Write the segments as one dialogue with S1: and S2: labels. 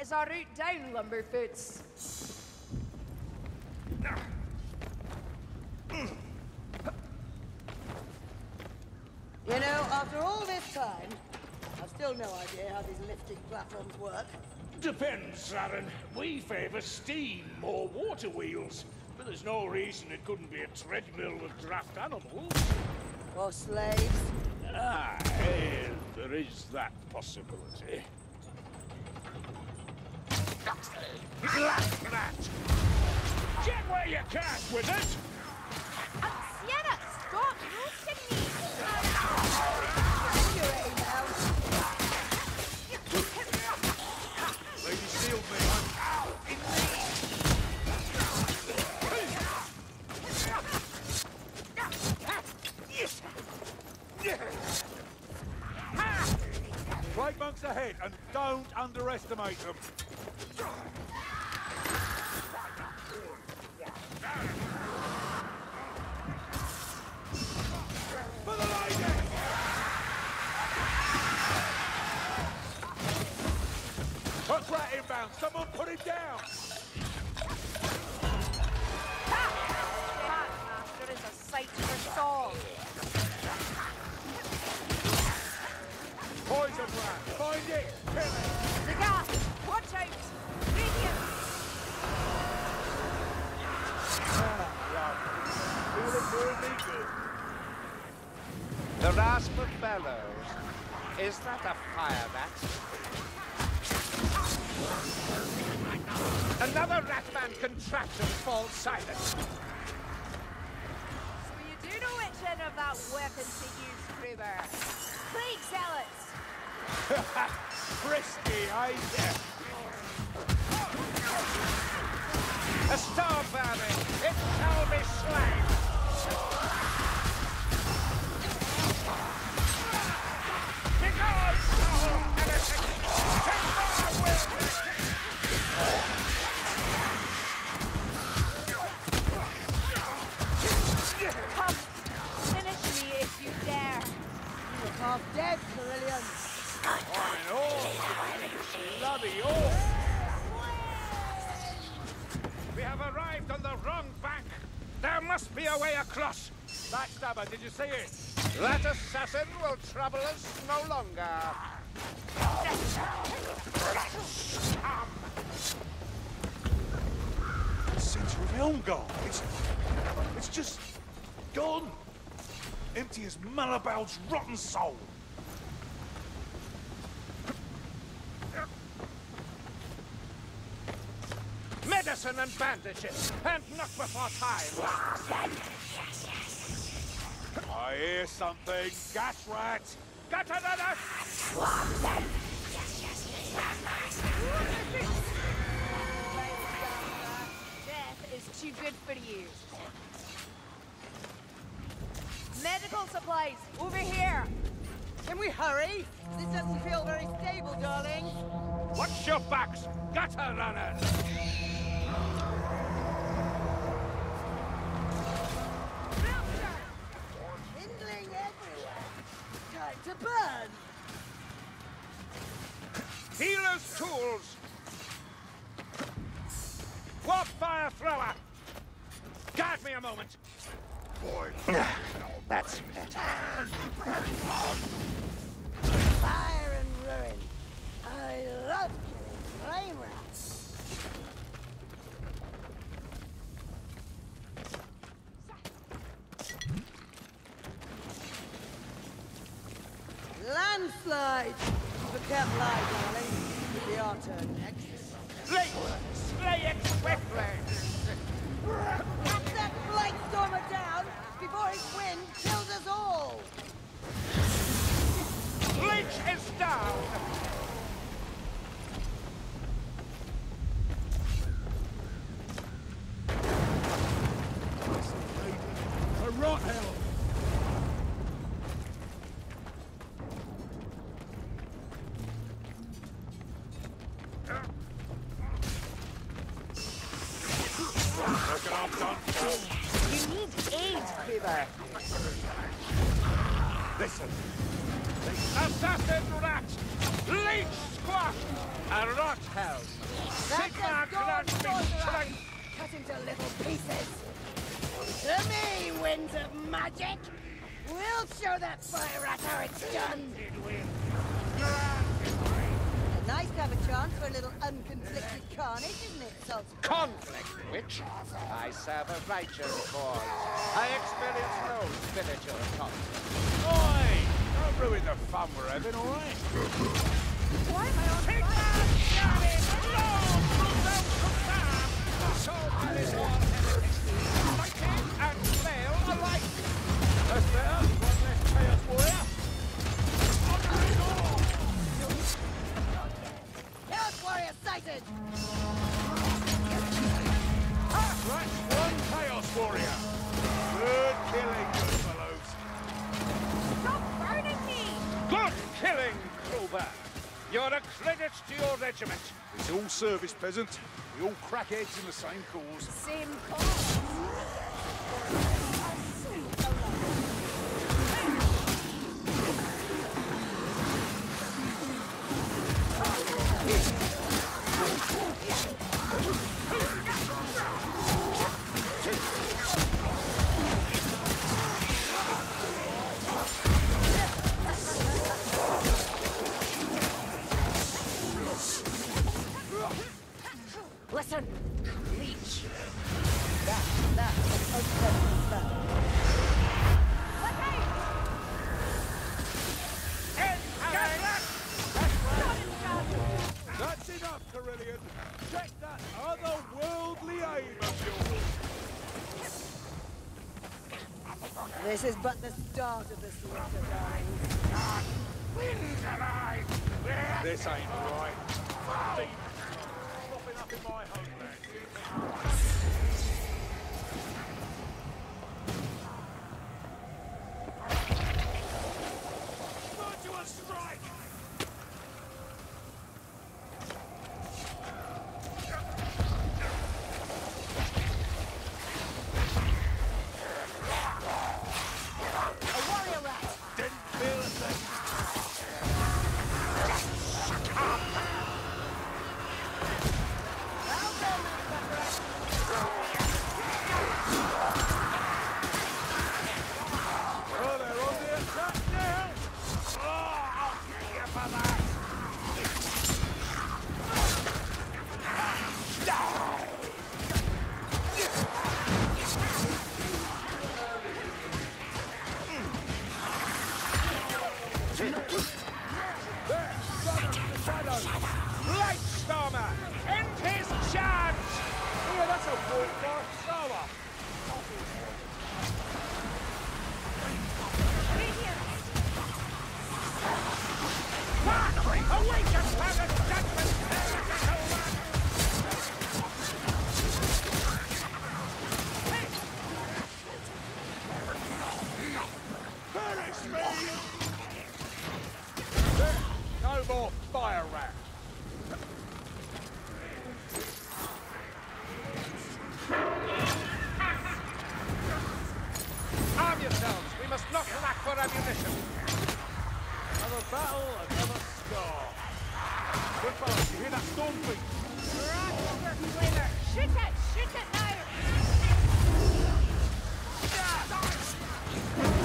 S1: is our route down, Lumberfoots.
S2: You know, after all this time, I've still no idea how these lifting platforms work.
S3: Depends, Saren. We favour steam or water wheels. But there's no reason it couldn't be a treadmill with draft animals.
S2: Or slaves.
S3: Ah, there is that possibility. Blast that! Get where you can with it!
S1: Sienna, stop!
S2: You're
S4: ahead, and don't underestimate them. Someone put him down.
S1: The
S5: rasp of bellows. Is that a fire bat? Another ratman contraption falls silent.
S1: So you do know which end of that weapon to use, Kruber. Plague zealots!
S4: Frisky, eh?
S5: A star vermin! It shall be slain!
S4: Did you see it?
S5: That assassin will trouble us no longer.
S4: Centre of Elmgar. It's, it's just gone. Empty as Malabal's rotten soul.
S5: Medicine and bandages, and not before time.
S4: I hear something. Gas rat.
S5: Got another!
S1: Death is too good for you. Medical supplies, over here!
S2: Can we hurry? This doesn't feel very stable, darling.
S5: Watch your backs, gutter runners!
S2: To burn.
S5: Healer's tools! Warp fire thrower! Guard me a moment! Boy, that's better.
S2: Fire and ruin. I love killing flame Landslide! Keep a careful eye, darling. It'll be our turn next.
S5: Slay, slay it swiftly!
S2: Knock that Blightstormer down before his wind kills us all!
S5: Leech is down!
S4: A rot hell.
S2: Into little pieces! To me, winds of magic! We'll show that fire rat how it's done! Nice to have a chance for a little unconflicted carnage, isn't it, Salt?
S5: Conflict, witch. I serve a righteous cause. I experience no spiritual conflict.
S4: Oi! Don't ruin the fun we're having, all right?
S1: Why am I on
S5: Take
S1: fire?
S5: You're a credit to your regiment.
S4: It's all service, peasant. We all crack heads in the same cause.
S1: Same cause.
S2: Is but the start of the slaughter, darlings.
S4: This ain't right. Up in my homeland. You hear that storm
S1: flavor. Shoot it! Shoot now!
S5: Righteousness,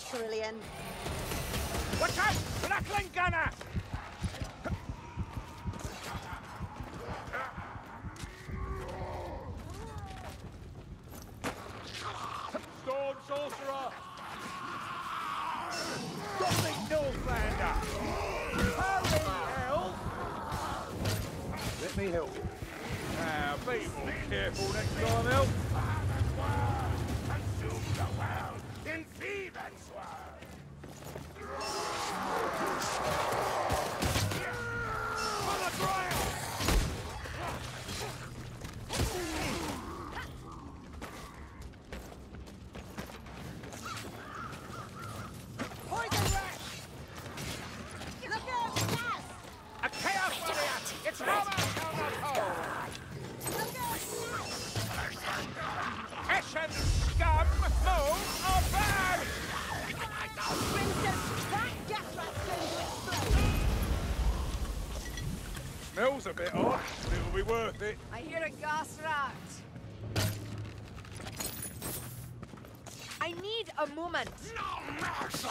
S2: for a bandage, Kerillian.
S5: Watch out! Ratling gunner!
S4: Storm sorcerer.
S5: Gothic Northlander! Hurry, hell!
S4: Let me help you. Now, be more careful next time, Elf.
S5: A bit odd, but it'll be worth it.
S1: I hear a gas rat. I need a moment.
S4: Esteemed guests,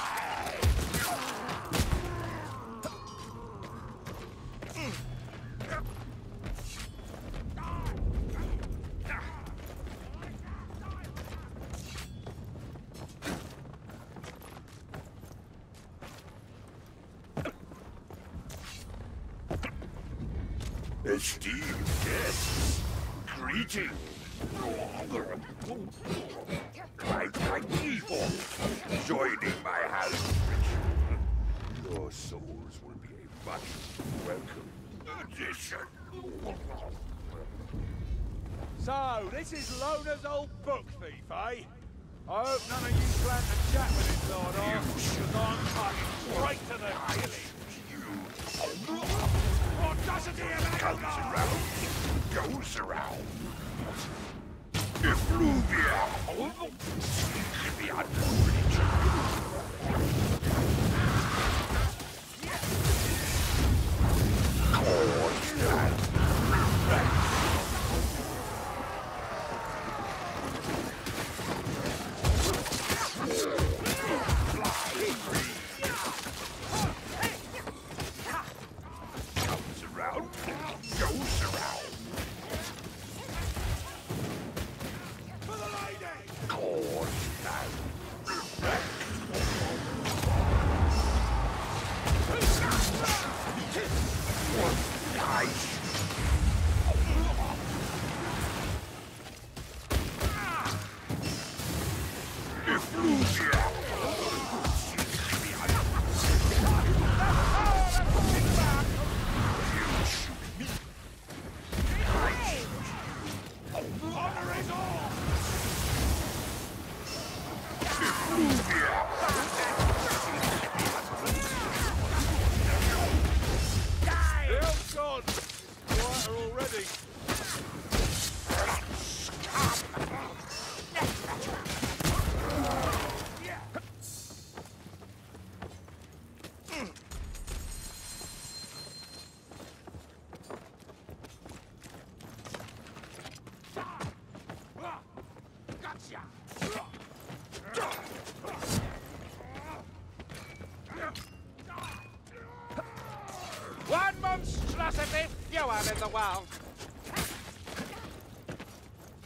S4: greetings. I thank ye for joining my house. Your souls will be a much welcome addition.
S5: So, this is Lona's old book thief, eh? I hope none of you plan to chat with him, Lord Arm, because I'm cutting straight to the killing. What
S4: around. Effluvia!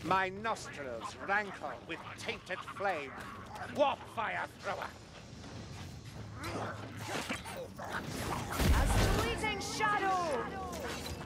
S5: My nostrils rankle with tainted flame. Warp fire thrower.
S1: A fleeting shadow.